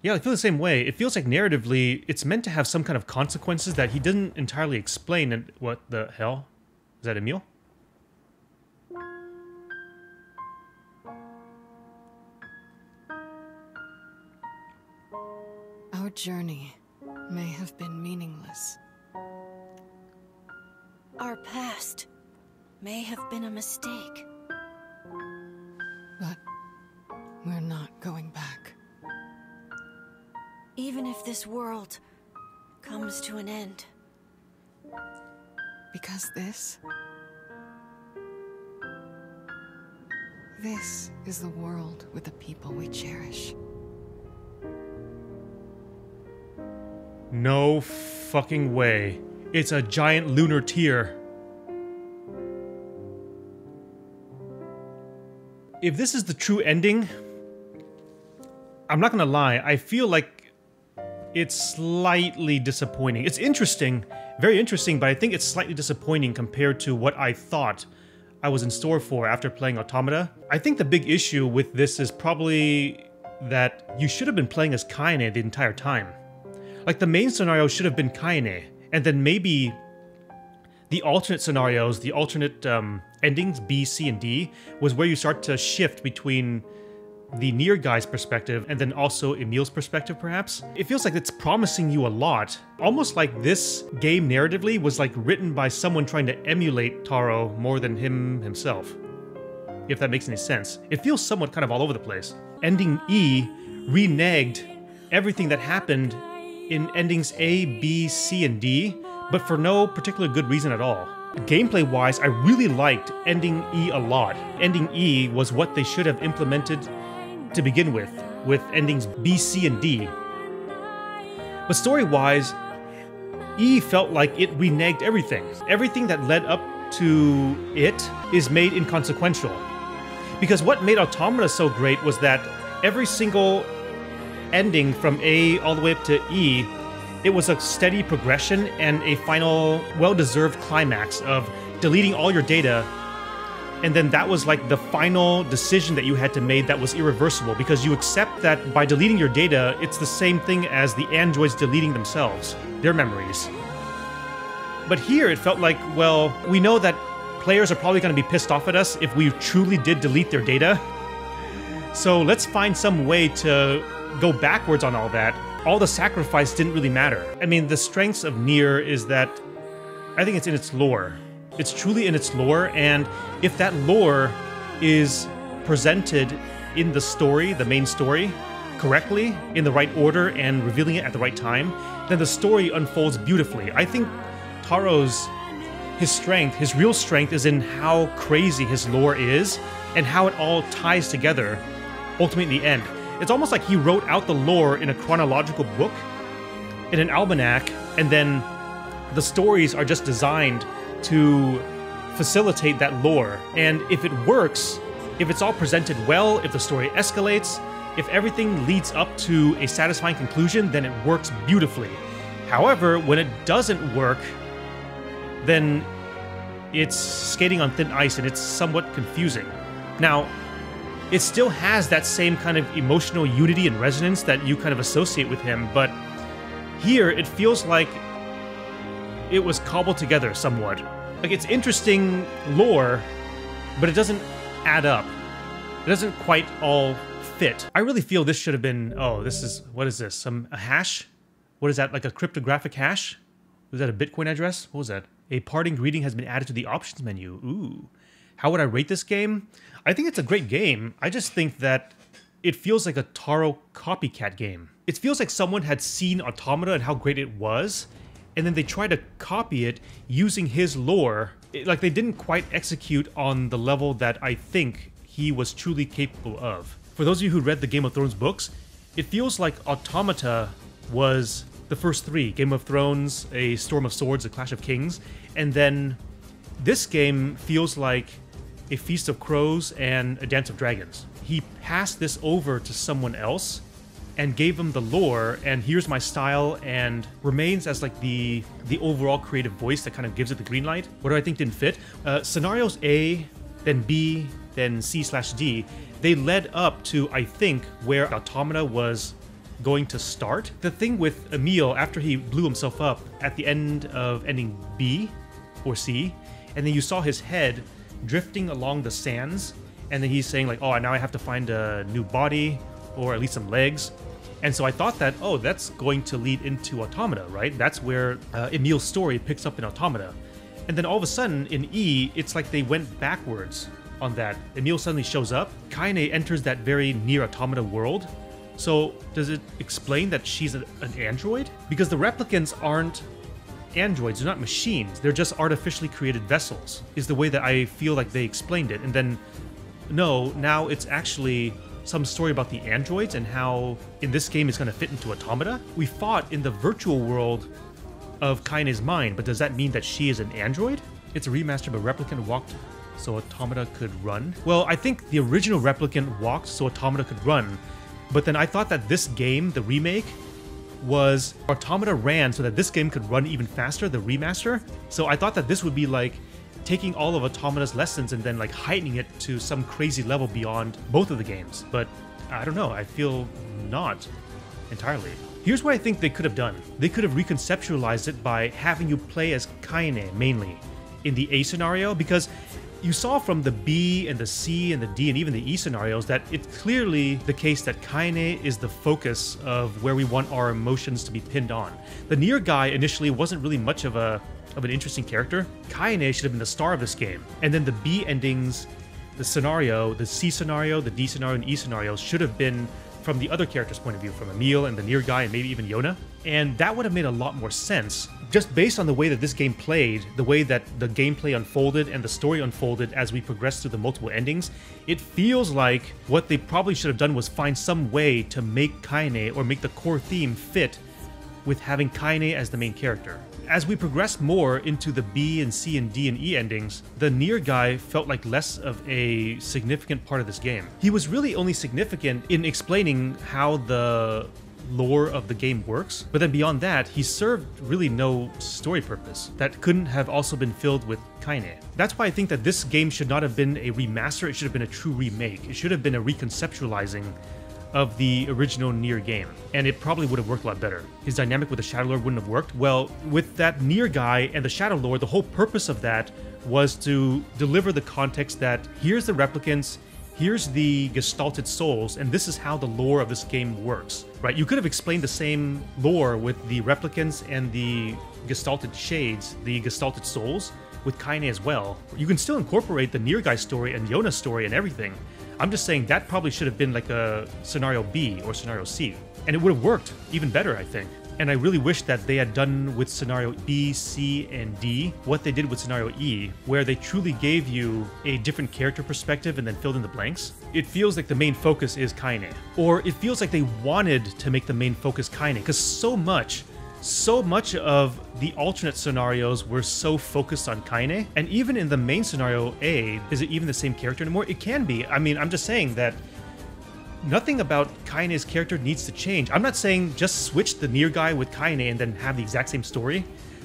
Yeah, I feel the same way. It feels like narratively, it's meant to have some kind of consequences that he didn't entirely explain. And what the hell? Is that Emil? Our journey may have been meaningless. Our past may have been a mistake. But we're not going back. Even if this world comes to an end. Because this... This is the world with the people we cherish. No fucking way. It's a giant lunar tear. If this is the true ending, I'm not gonna lie, I feel like it's slightly disappointing. It's interesting, very interesting, but I think it's slightly disappointing compared to what I thought I was in store for after playing Automata. I think the big issue with this is probably that you should have been playing as Kaine the entire time. Like the main scenario should have been Kaine, and then maybe the alternate scenarios, the alternate um, endings, B, C, and D, was where you start to shift between the NieR guy's perspective and then also Emil's perspective, perhaps. It feels like it's promising you a lot. Almost like this game narratively was like written by someone trying to emulate Taro more than him himself. If that makes any sense. It feels somewhat kind of all over the place. Ending E reneged everything that happened in endings A, B, C, and D, but for no particular good reason at all. Gameplay wise, I really liked ending E a lot. Ending E was what they should have implemented to begin with, with endings B, C, and D. But story wise, E felt like it reneged everything. Everything that led up to it is made inconsequential. Because what made Automata so great was that every single ending from A all the way up to E, it was a steady progression and a final, well deserved climax of deleting all your data. And then that was like the final decision that you had to make that was irreversible because you accept that by deleting your data, it's the same thing as the androids deleting themselves, their memories. But here it felt like, well, we know that players are probably going to be pissed off at us if we truly did delete their data. So let's find some way to go backwards on all that, all the sacrifice didn't really matter. I mean, the strengths of Nier is that I think it's in its lore. It's truly in its lore, and if that lore is presented in the story, the main story, correctly, in the right order, and revealing it at the right time, then the story unfolds beautifully. I think Taro's his strength, his real strength, is in how crazy his lore is and how it all ties together, ultimately in the end. It's almost like he wrote out the lore in a chronological book, in an almanac, and then the stories are just designed to facilitate that lore. And if it works, if it's all presented well, if the story escalates, if everything leads up to a satisfying conclusion, then it works beautifully. However, when it doesn't work, then it's skating on thin ice and it's somewhat confusing. Now, it still has that same kind of emotional unity and resonance that you kind of associate with him, but here it feels like it was cobbled together somewhat. Like it's interesting lore, but it doesn't add up. It doesn't quite all fit. I really feel this should have been, oh, this is, what is this? Some, a hash? What is that, like a cryptographic hash? Was that a Bitcoin address? What was that? A parting greeting has been added to the options menu. Ooh. How would I rate this game? I think it's a great game. I just think that it feels like a Taro copycat game. It feels like someone had seen Automata and how great it was, and then they tried to copy it using his lore. It, like they didn't quite execute on the level that I think he was truly capable of. For those of you who read the Game of Thrones books, it feels like Automata was the first three Game of Thrones, A Storm of Swords, A Clash of Kings, and then this game feels like a Feast of Crows and a Dance of Dragons. He passed this over to someone else, and gave him the lore and here's my style and remains as like the the overall creative voice that kind of gives it the green light. What do I think didn't fit? Uh, scenarios A, then B, then C slash D. They led up to I think where Automata was going to start. The thing with Emil after he blew himself up at the end of ending B or C, and then you saw his head drifting along the sands, and then he's saying like, "Oh, now I have to find a new body or at least some legs." And so I thought that, oh, that's going to lead into Automata, right? That's where uh, Emil's story picks up in Automata. And then all of a sudden in E, it's like they went backwards on that. Emil suddenly shows up. Kaine enters that very NieR Automata world. So does it explain that she's a, an android? Because the replicants aren't androids, they're not machines. They're just artificially created vessels, is the way that I feel like they explained it. And then, no, now it's actually some story about the androids and how in this game it's going to fit into automata. We fought in the virtual world of Kaine's mind, but does that mean that she is an android? It's a remaster, but Replicant walked so Automata could run. Well, I think the original Replicant walked so Automata could run, but then I thought that this game, the remake, was Automata ran so that this game could run even faster, the remaster. So I thought that this would be like taking all of Automata's lessons and then like heightening it to some crazy level beyond both of the games. But I don't know, I feel not entirely. Here's what I think they could have done. They could have reconceptualized it by having you play as Kaine mainly in the A scenario because you saw from the B and the C and the D and even the E scenarios that it's clearly the case that Kaine is the focus of where we want our emotions to be pinned on. The NieR guy initially wasn't really much of a of an interesting character. Kaine should have been the star of this game. And then the B endings, the scenario, the C scenario, the D scenario, and E scenarios should have been from the other character's point of view, from Emil and the NieR guy, and maybe even Yona. And that would have made a lot more sense, just based on the way that this game played, the way that the gameplay unfolded and the story unfolded as we progressed through the multiple endings. It feels like what they probably should have done was find some way to make Kaine or make the core theme fit with having Kaine as the main character. As we progressed more into the B and C and D and E endings, the NieR guy felt like less of a significant part of this game. He was really only significant in explaining how the lore of the game works, but then beyond that, he served really no story purpose that couldn't have also been filled with Kaine. That's why I think that this game should not have been a remaster, it should have been a true remake. It should have been a reconceptualizing of the original NieR game, and it probably would have worked a lot better. His dynamic with the Shadow Lord wouldn't have worked. Well, with that NieR guy and the Shadow Lord, the whole purpose of that was to deliver the context that here's the replicants, here's the gestalted souls, and this is how the lore of this game works. Right? You could have explained the same lore with the replicants and the gestalted shades, the gestalted souls, with Kaine as well. You can still incorporate the NieR guy story and Yona's story and everything, I'm just saying that probably should have been like a scenario B or scenario C. And it would have worked even better, I think. And I really wish that they had done with scenario B, C, and D what they did with scenario E, where they truly gave you a different character perspective and then filled in the blanks. It feels like the main focus is Kaine. Or it feels like they wanted to make the main focus Kaine, because so much so much of the alternate scenarios were so focused on Kaine, and even in the main scenario A, is it even the same character anymore? It can be. I mean, I'm just saying that nothing about Kaine's character needs to change. I'm not saying just switch the NieR guy with Kaine and then have the exact same story.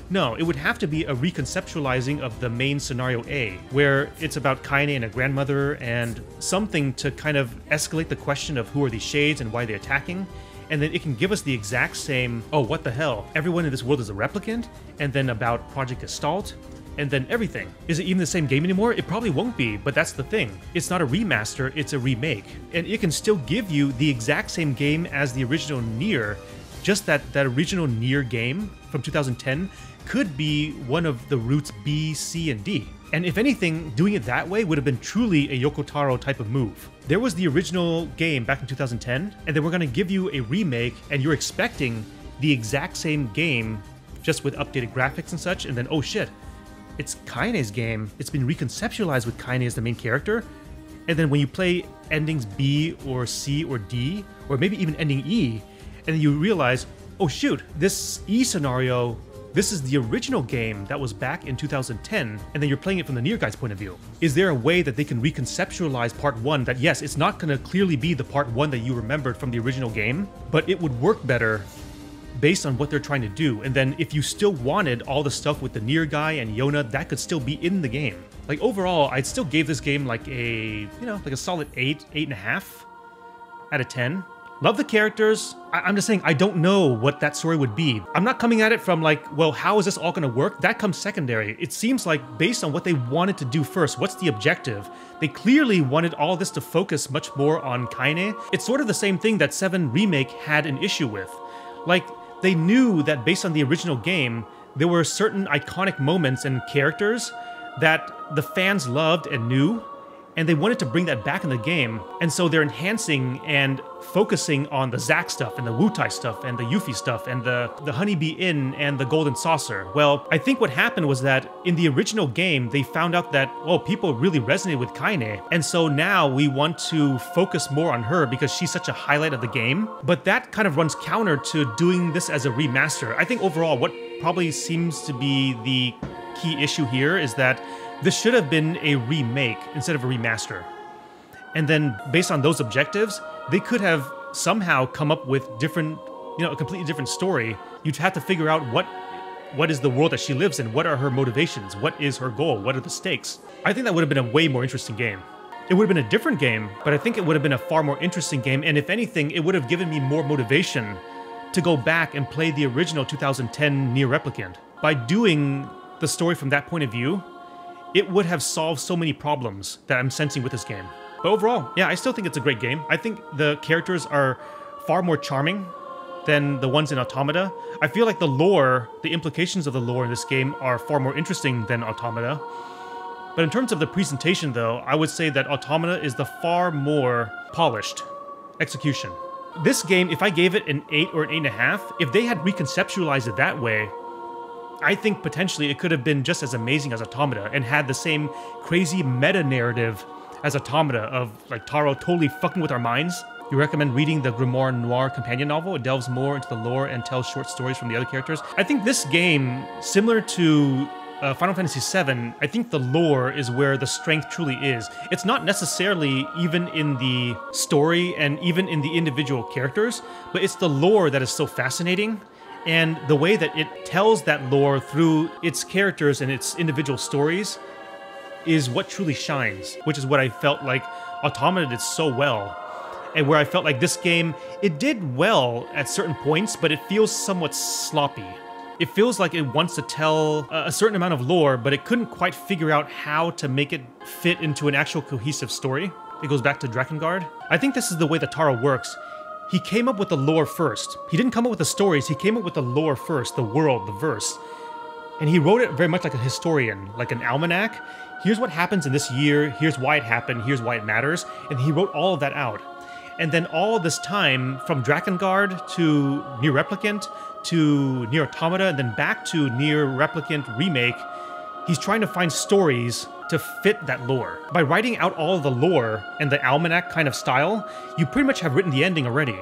No, it would have to be a reconceptualizing of the main scenario A, where it's about Kaine and a grandmother and something to kind of escalate the question of who are these shades and why they're attacking, and then it can give us the exact same, oh, what the hell? Everyone in this world is a replicant, and then about Project Gestalt, and then everything. Is it even the same game anymore? It probably won't be, but that's the thing. It's not a remaster, it's a remake. And it can still give you the exact same game as the original NieR, just that that original NieR game from 2010 could be one of the routes B, C, and D. And if anything, doing it that way would have been truly a Yoko Taro type of move. There was the original game back in 2010, and then we're going to give you a remake, and you're expecting the exact same game, just with updated graphics and such, and then oh shit, it's Kaine's game. It's been reconceptualized with Kaine as the main character. And then when you play endings B or C or D, or maybe even ending E, and then you realize, oh shoot, this E scenario this is the original game that was back in 2010, and then you're playing it from the NieR guy's point of view. Is there a way that they can reconceptualize part one that, yes, it's not going to clearly be the part one that you remembered from the original game, but it would work better based on what they're trying to do. And then if you still wanted all the stuff with the Nier guy and Yona, that could still be in the game. Like overall, I'd still give this game like a, you know, like a solid eight, eight and a half out of 10. Love the characters. I- am just saying, I don't know what that story would be. I'm not coming at it from like, well, how is this all gonna work? That comes secondary. It seems like based on what they wanted to do first, what's the objective? They clearly wanted all this to focus much more on Kaine. It's sort of the same thing that 7 Remake had an issue with. Like, they knew that based on the original game, there were certain iconic moments and characters that the fans loved and knew and they wanted to bring that back in the game. And so they're enhancing and focusing on the Zack stuff and the Wutai stuff and the Yuffie stuff and the, the Honeybee Inn and the Golden Saucer. Well, I think what happened was that in the original game, they found out that, oh, people really resonated with Kaine. And so now we want to focus more on her because she's such a highlight of the game. But that kind of runs counter to doing this as a remaster. I think overall, what probably seems to be the key issue here is that this should have been a remake instead of a remaster. And then, based on those objectives, they could have somehow come up with different, you know, a completely different story. You'd have to figure out what what is the world that she lives in? What are her motivations? What is her goal? What are the stakes? I think that would have been a way more interesting game. It would have been a different game, but I think it would have been a far more interesting game. And if anything, it would have given me more motivation to go back and play the original 2010 NieR Replicant. By doing the story from that point of view, it would have solved so many problems that I'm sensing with this game. But overall, yeah, I still think it's a great game. I think the characters are far more charming than the ones in Automata. I feel like the lore, the implications of the lore in this game are far more interesting than Automata. But in terms of the presentation, though, I would say that Automata is the far more polished execution. This game, if I gave it an 8 or an 8.5, if they had reconceptualized it that way, I think potentially it could have been just as amazing as Automata and had the same crazy meta narrative as Automata of like Taro totally fucking with our minds. You recommend reading the Grimoire Noir companion novel? It delves more into the lore and tells short stories from the other characters. I think this game, similar to uh, Final Fantasy VII, I think the lore is where the strength truly is. It's not necessarily even in the story and even in the individual characters, but it's the lore that is so fascinating and the way that it tells that lore through its characters and its individual stories is what truly shines, which is what I felt like Automata did so well. And where I felt like this game, it did well at certain points, but it feels somewhat sloppy. It feels like it wants to tell a certain amount of lore, but it couldn't quite figure out how to make it fit into an actual cohesive story. It goes back to Drakengard. I think this is the way that Taro works he came up with the lore first. He didn't come up with the stories, he came up with the lore first, the world, the verse. And he wrote it very much like a historian, like an almanac. Here's what happens in this year, here's why it happened, here's why it matters. And he wrote all of that out. And then all this time, from Drakengard to NieR Replicant to NieR Automata, and then back to NieR Replicant Remake, he's trying to find stories to fit that lore. By writing out all the lore and the almanac kind of style, you pretty much have written the ending already.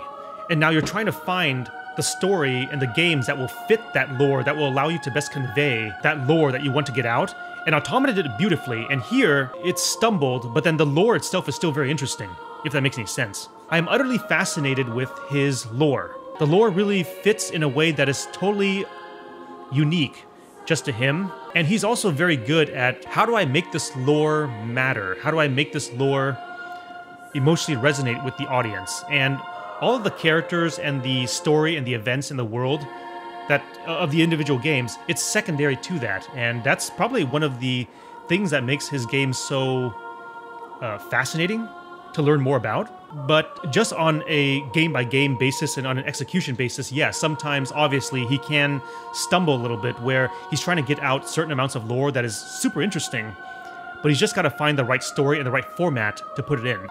And now you're trying to find the story and the games that will fit that lore, that will allow you to best convey that lore that you want to get out. And Automata did it beautifully, and here it stumbled, but then the lore itself is still very interesting, if that makes any sense. I am utterly fascinated with his lore. The lore really fits in a way that is totally unique just to him. And he's also very good at how do I make this lore matter? How do I make this lore emotionally resonate with the audience? And all of the characters and the story and the events in the world that uh, of the individual games, it's secondary to that. And that's probably one of the things that makes his games so uh, fascinating to learn more about. But just on a game by game basis and on an execution basis, yes, sometimes obviously he can stumble a little bit where he's trying to get out certain amounts of lore that is super interesting, but he's just got to find the right story and the right format to put it in.